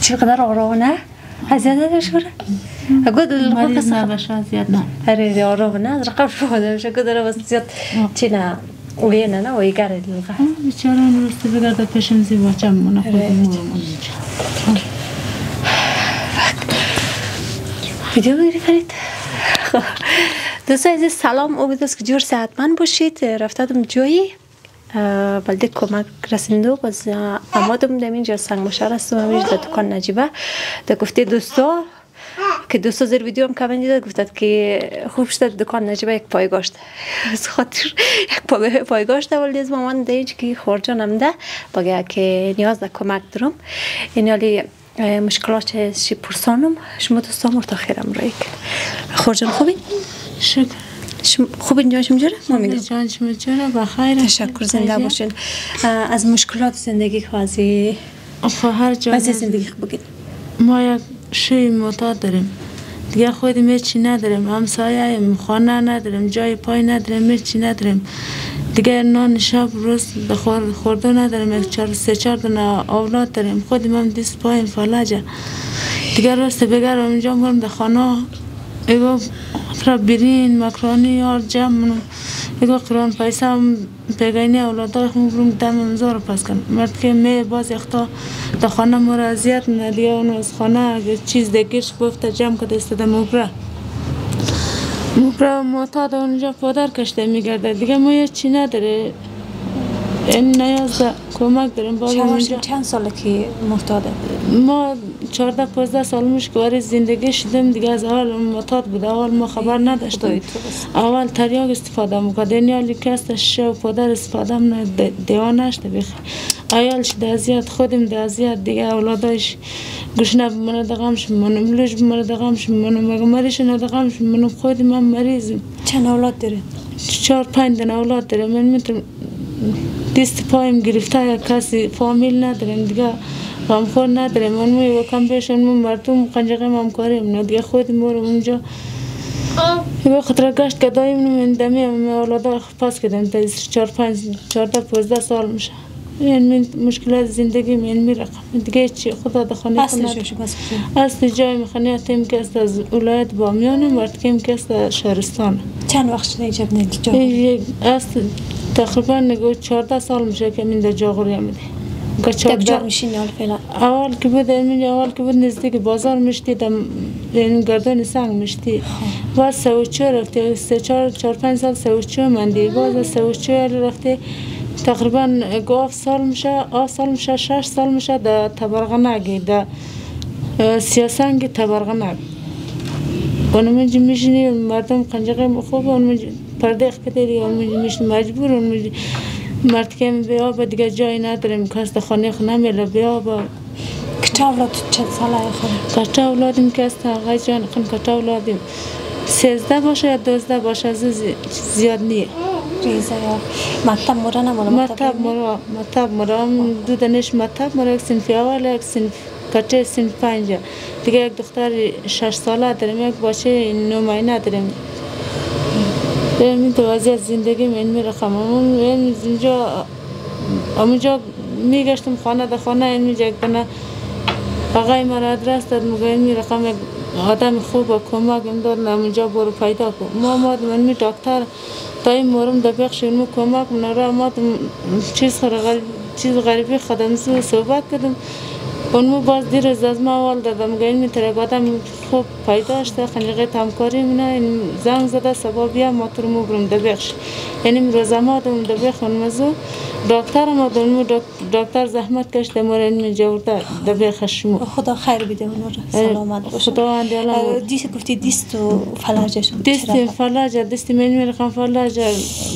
چقدر آرامه اذیت نشوره اگه مریض نباشه زیاد نه اره آرامه نه از رقم شده میشه که داره بس زیاد چی نه اوی نه نه اوی گره دلغه بیچاره اون رسته بگرده پیشم زی بچم منه خودم ویدیو بگیری فرید دوستان عزیز سلام. امیدوارم که جور صحتمند باشید. رفتادم جایی. بلده کمک رسنده باز امادم در اینجا سنگ مشار هستم همیشه در دکان نجیبه. در گفته دوستا که دوستا زیر ویدیو هم کمن دیده گفتد که خوب شده دکان نجیبه یک پایگاشت. از خاطر یک پای پایگاشت ولی از مامان اینجا که خورجانم ده. بگه که نیاز در کمک دارم. این مشکلات چی پرسانم شما دوستا مرتا خیرم رایی کن خورجان خوبی؟ شکر خوب اینجا شما جوره؟ ما جان شما جوره بخیر تشکر زنده باشین از مشکلات زندگی خوازی خب هر جا واسه زندگی بگید ما یک شوی معتاد داریم دیگه خودم چی نداریم همسایه خانه نداریم جای پای نداریم چی نداریم دیگه نان شب روز خورده نداریم یک چهار سه چهار دونه اولاد داریم خودم هم دیست پایم فلجه. دیگه راست بگر اونجا برم در خانه. ایگو را برین مکرانی یار جمع منو ایگو قرآن پیسه هم پیگینی اولادای خون برم دم امزار پس کن مرد که می باز اختا در خانه مرا ازیت ندیه اونو از خانه اگه چیز دیگرش گفته جمع کده استده مبره مبره معتاد اونجا پادر کشته میگرده دیگه ما یه چی نداره این نیاز کمک داریم. با چند, چند ساله که مرتاده ما 14 15 سال مش که وارد زندگی شدیم. دیگه از اول معتاد بود. اول ما خبر نداشتیم. اول تریاک استفاده می‌کرد. این یالی که استش و پدر استفاده نه دیوان نشده بخی ایال شده ازیاد خودم ده ازیاد دیگه اولاداش گوشنه بمانه دقمش منم ملوش بمانه دقمش منم مگه مریش ندقمش منم خودم من مریضم چند اولاد داره؟ چهار پنج دن اولاد داره من می‌تونم دیست پایم گرفته کسی فامیل نداریم دیگه غمخور نداریم من می وکم بیش من مردم قنجقه هم کاریم نه دیگه خود مورم اونجا یه خطر گشت که دایم من دمی هم اولادا پاس کردم تا چهار پنج چهارده پوزده سال میشه این من مشکلات زندگی من میرقم دیگه چی؟ خدا دخانه کنه اصل جای میخانه تیم که است از ولایت بامیان مرد که است شهرستان. چند وقت شده ایجاب نیدی اصل تقریبا نگو 14 سال میشه که من در جاغوری آمده کجا میشین حال فعلا؟ اول که بود من اول که بود نزدیک بازار مشتی دم این گردن سنگ مشتی باز سوچو رفته سه چهار چهار پنج سال سوچو مندی باز سوچو رفته تقریبا گفت سال میشه آف سال میشه شش سال میشه در تبرغنگی در سیاسنگ تبرغنگ اونم میشینی مردم قنجقه خوب اونم پرده کده دیگه میشه مجبور مرد که بیا با دیگه جای نداریم کس خانه خونه نمیله بیا با کچه اولاد چند ساله خونه؟ کچه اولادیم که است آقای جان خون کچه اولادیم سیزده باشه یا دوزده باشه از زیاد نیه. ریزه یا مکتب مرا نمورا مکتب مرا مکتب مرا دو دنش مکتب مرا یک سنفی اول یک سنف کچه سنف پنجه دیگه یک دختر شش ساله داریم یک باشه نو ماهی نداریم این تو وضعیت زندگی من میرخم این اینجا اونجا میگشتم خانه در خانه این میجا یک بنا آقای مرا ادرس داد مگه این میرخم یک آدم خوب و کمک داد اونجا برو پیدا کن ما ماد من می دکتر این مورم در بخش اینو کمک من را ماد چیز غریب چیز غریبی خدم زو صحبت کردم اونمو باز دیر از از ما اول دادم گه این میتره آدم خوب پیدا شده. خنجقه تمکاری منه این زنگ زده. سبا بیا ما ترمو برم ده بخش یعنی روزه ما دم ده بخون مزو دکتر ما دم دکتر زحمت کشت مور این جورده ده بخش شما خدا خیر بده اون رو سلامت باشه. خدا اندی الله. دیست گفتی دیست و فلج شد. دیست فلج دیست من میرخم فلج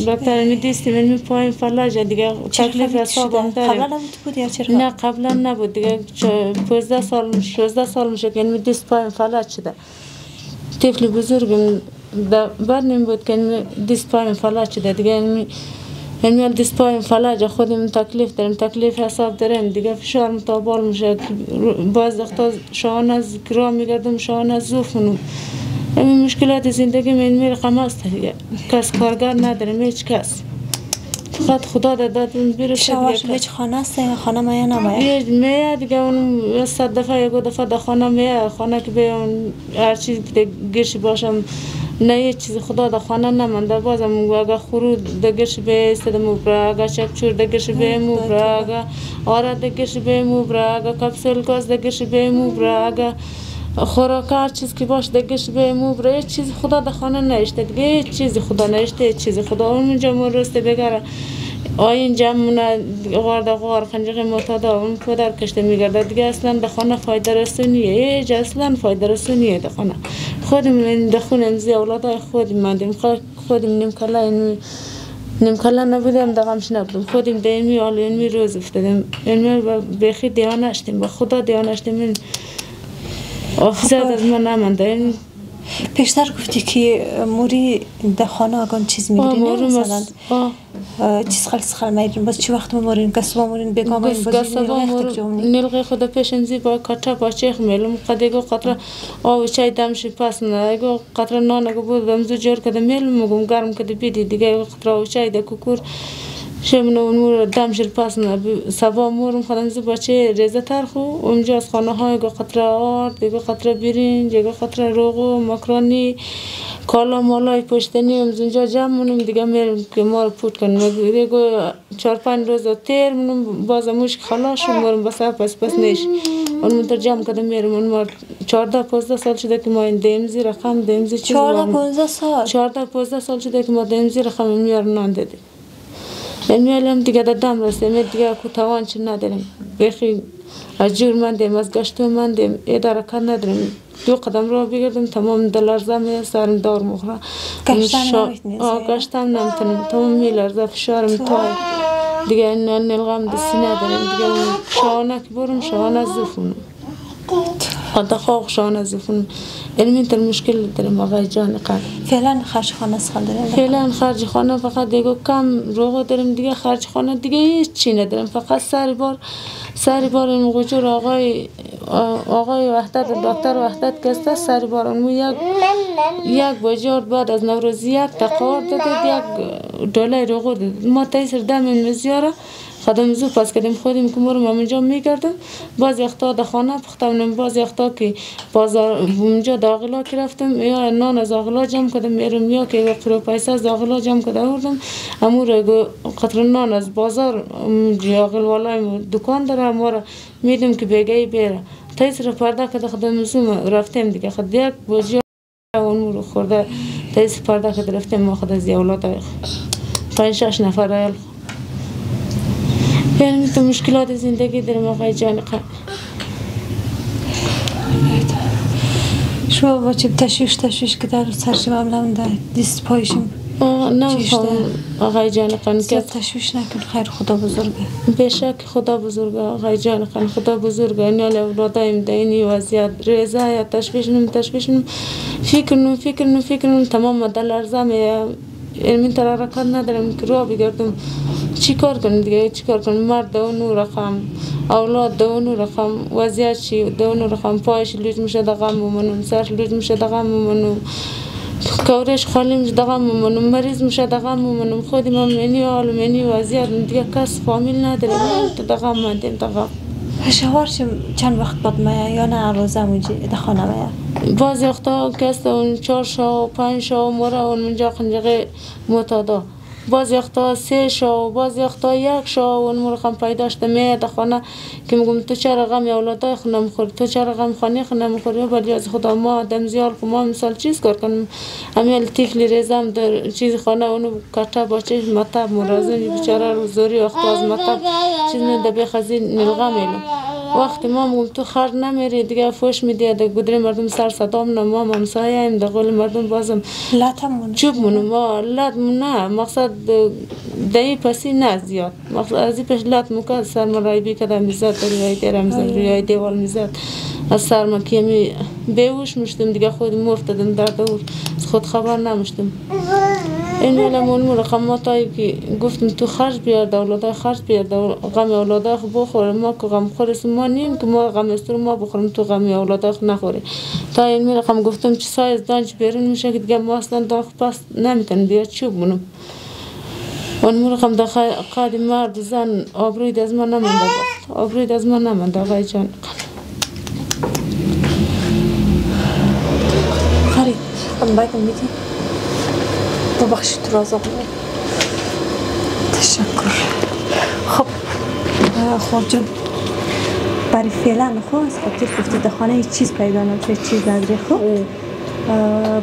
دکتر می دیست من می پایم فلج دیگه تکلیف حسابم دارم قبلا بود یا چرا؟ نه قبلا نبود. دیگه 15 سال 16 سال میشه که یعنی دیست پایم فلج شده طفل بزرگم بعد نمی بود که دیست پایم فلج شده دیگه یعنی یعنی دیست پایم فلج خودم تکلیف داریم تکلیف حساب داریم دیگه فشار متابال میشه باز دختر شان از کرا میگردم شان از زوفونم این مشکلات زندگی من میره قماست دیگه کس کارگر نداریم هیچ کس بعد خدا داد بیرو شد هیچ خانه است خانه ما نه باید میاد دیگه اون صد دفعه یک دفعه در خانه میاد خانه که به هر چیز گرش باشم نه یه چیز خدا در خانه نمانده. بازم اگه خورو در گرش به استدم برا اگه چکچور در گرش به مو برا اگه آره در گرش به مو برا اگه کپسول کاس در گرش به مو برا اگه خوراک چیز که باش دگرش به موبرا چیز خدا در خانه نشته دیگه چیز خدا نشته چیز خدا اونجا مرسته بگره. آین جمعونه غار غار خنجق معتادا اون پدر کشته میگرده. دیگه اصلا در خانه فایده رسونیه. ایج اصلا فایده رسونیه در خانه. خودم در خونه امزی اولاد خودم مندیم خودم نیم کلا این نیم کلا نبودم دقمش نبودم خودم دیمی آل اینمی روز افتادم اینمی بخی دیان نشتیم با خدا دیان آفزاد از من نمانده. پیشتر گفتی که موری در خانه اگان چیز می‌گیرین مثلا چیز خالص خال میرین باز چی وقت مورین گسوا مورین بگا مورین باز نلغی خدا پیشنزی با کتا با چیخ میلم قدیگو قطره آو چای دمشی پس نه اگو قطره نان اگو بود دمزو جور کده میلم مگم گرم کده بیدی دیگه قطره آو چای ده کوکور شمن اون مور دم شیر پاس نه سبا مورم خودم زی بچه ریزه ترخو اونجا از خانه های گو قطره آرد دیگه قطره بیرین دیگه قطره روغو مکرانی کالا مالای پشتنی اونجا جمع مونم دیگه میرم که ما رو پوت کنم دیگه چهار پنج روز تیر مونم باز موش خلاص مورم بس پس پس نیش. اون منتر جمع کردم میرم اون مار 14 15 سال شده که ما این دیمزی رقم دیمزی چیز 14 15 سال. 14 15 سال شده که ما دیمزی رقم میارم نان دادیم. میالم دیگه دادم رسته می دیگه کو چی نداریم بخی از جور مندیم از گشت مندیم اداره کار نداریم دو قدم رو بگردم تمام دلرزه می سرم دار مخوره گشتم نمی‌تونم تمام می لرزه فشارم تا دیگه این نلغم دستی نداریم دیگه شانه که برم شانه زفونم خدا خواه شانه زفونم علمی تر مشکل داریم آقای جان قد فعلا خرج خانه سال داریم فعلا خرج خانه فقط دیگه کم روغو داریم دیگه خرج خانه دیگه هیچ چی نداریم فقط سر بار سر بار این غجور آقای آقای وحدت دکتر وحدت کسته سر بار اون یک یک بجار بعد از نوروزی یک تقار داده یک دلار روغو ما تایسر دم این مزیاره خودم زو پس کردیم خودم که مرم اونجا میگردم باز یختا در خانه پختم باز یختا که بازار اونجا داغلا که رفتم یا نان از داغلا جمع کردم میرم یا که قرو پیسه از داغلا جمع کرده آوردم. امو رو قطر نان از بازار داغل والای دکان داره ما رو میدم که بگه بیره تایس رو پرده کده خودم زو رفتم دیگه. خود یک بجا اون رو خورده. تایس پرده کده رفتم ما خود از اولاد پنج شش نفر یعنی تو مشکلات زندگی دارم آقای جان شما با چه تشویش تشویش که در سرش معامله در دیست پایشیم نه آقای جان قن که تشویش نکن خیر خدا بزرگه. بشک خدا بزرگه آقای جان قن خدا بزرگه. این حال اولادایم دینی وضعیت ریزه یا تشویش نم تشویش نم. فکر نم فکر نم فکر نم تمام دل ارزم علمی تر حرکت ندارم که را بگردم. چی کار کنم دیگه؟ چی کار کنم؟ مرد دو رقم اولاد دو رقم وضعیت چی؟ دو رقم پایش لوج میشه دقم ممنون سرش لوج میشه دقم ممنون کورش خالی میشه دقم ممنون مریض میشه دقم ممنون خودی من منی حال منی وضعیت دیگه کس فامیل نداره. تو دقم مندیم دقم شوار چند وقت بعد میا یا نه؟ روزه اونجا در خانه میا باز وقتا کس اون چهار شو پنج شو مورا اون منجا خنجقه متادا باز یختا سه شو باز یختا یک اون مرخم پیدا شده. می خانه که میگم تو چرا غم اولادای خونه می‌خوری؟ تو چرا غم خانه خونه می‌خوری؟ ولی از خدا ما دم زیار که ما مثال چیز کار کنم امیال تیکلی ریزم در چیز خانه اونو کتا باشه مطب مرازنی بیچاره رو زوری وقتا از مطب چیز نده بخزی نلغه میلم وقتی ما میگم تو خر نمیری دیگه فوش میدی ده گدری مردم سر صدام نه ما همسایه ایم قول مردم بازم لطمون چوب مونو ما لط نه مقصد دهی پسی نه زیاد. مقصد از این پش لط مکد سر مرای بی کده می‌زد روی دیرم زد روی دیوال می‌زد. از سر ما کمی بیوش مشتم دیگه خود مفتدم در دور خود خبر نمشتم. این مرقم ما تایی که گفتم تو خرج بیار دولده خرج بیار غم اولاده خو بخوره ما که غم خورس ما نیم که ما غم استر ما بخورم تو غم اولاده خو نخوره تا این گفتم چه سایز دانج بیرون میشه که دیگه ما اصلا داخل پس نمی‌تونم بیاد چوب مونم اون مرغم در قد مرد زن آبروی از ما نمانده باخت آبروی از ما آقای جان فرید ام باید میدی ببخشید رازا تشکر. خب خورجون برای فعلا خو از خاطر گفته در خانه هیچ چیز پیدا نمیشه چیز نداره خب؟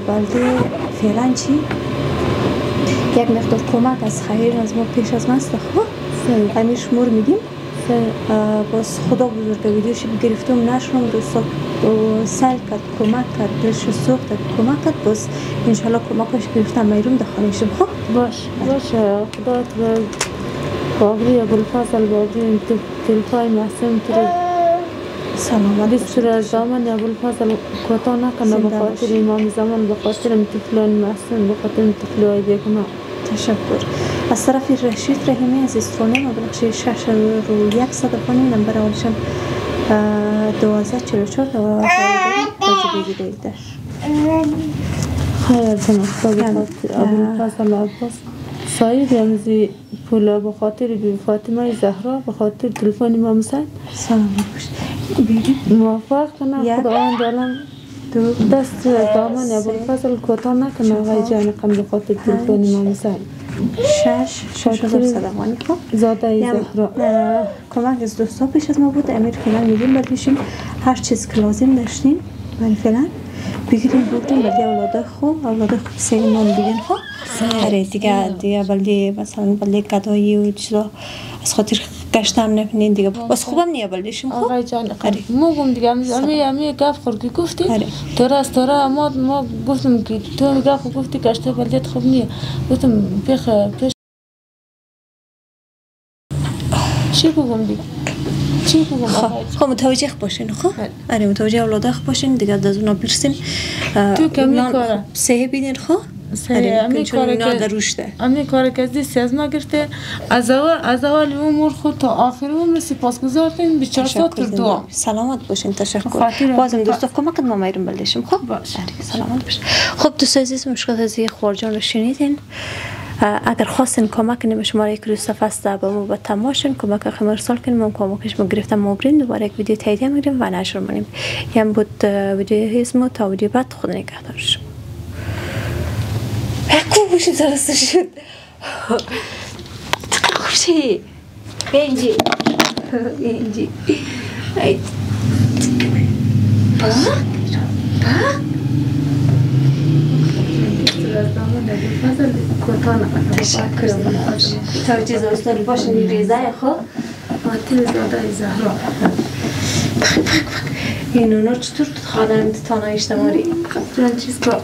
بلده فعلا چی؟ یک مقدار کمک از خیر از ما پیش از ماست خب؟ همین شمور میدیم باز خدا بزرگ ویدیوش گرفتم نشنم دوستا سل کرد کمک کرد دلش سوخت کرد کمک کرد باز انشالله کمکش گرفتم می‌روم در خانهشم خب؟ باش باش خدا تو باقری ابوالفضل باقری تلفای محسن تو سلامت بیست از زمان ابوالفضل کتا نکنه بخاطر امام زمان بخاطر تفلان محسن بخاطر تفلای بیگناه تشکر. از طرف رشید رحیمی از استرونه ما بلخشی شش رو یک صد خانی نمبر آلشم دوازده چلو چار دوازده بازی بگی دیده خیر جناب ابوالفضل عباس سایر یمزی پولا بخاطر بی فاطمه زهرا بخاطر تلفن امام حسین. سلام موفق کنه خداوند عالم دست دامن ابوالفضل کوتاه نکنه. آقای جان قم بخاطر تلفن امام حسین. شش هزار صدقانی خب زاده زهرا. کمک از دوستا پیش از ما بود. امیر فعلا میگیم بردیشیم هر چیز که لازم داشتیم. ولی فعلا بگیریم بودیم. بلدی اولاده خوب اولاده خوب سه ایمان بگین خب آره دیگه دیگه بلدی مثلا بلدی گدایی و چیزا از خاطر گشتم نکنین دیگه. بس خوبم نیه بلدیشیم خب آقای جان مو گم دیگه. امی امی گپ خور که گفتی تو راست تو را ما ما گفتم که تو گپ گفتی گشته بلدیت خوب نیه. گفتم پیخ پیش چی بگم دیگه؟ چی بگم؟ خب متوجه باشین خب؟ آره متوجه اولاده باشین دیگه از اونا برسین تو کمی کاره. سه بیدین خب؟ امی کار که امی کار که از دیسی از ما گرفته از اول از اول عمر خود تا آخر عمر سپاسگزار تیم بیچاره ساعت تو دعا. سلامت باشین تشکر. بازم دوستا کمک ما میرم بلدشم خب؟ باش سلامت باشین خب دوست عزیز مشکل از خورجان رو شنیدین. اگر خواستین کمک نیم شماره یک روز است با ما با تماشین کمک خیم ارسال کنیم ما کمکش ما گرفتم. ما بریم دوباره یک ویدیو تاییدیه می‌گیریم و نشر منیم یم بود ویدیو هیزمو تا ویدیو بعد خود نگهدار شما خوب باشی درسته شد خوب شی اینجی اینجی با با تشکر تا چیز استاد باشه ریزه خب آتل زاده زهرا این اونا چطور خانه تانه اجتماعی جان چیز کار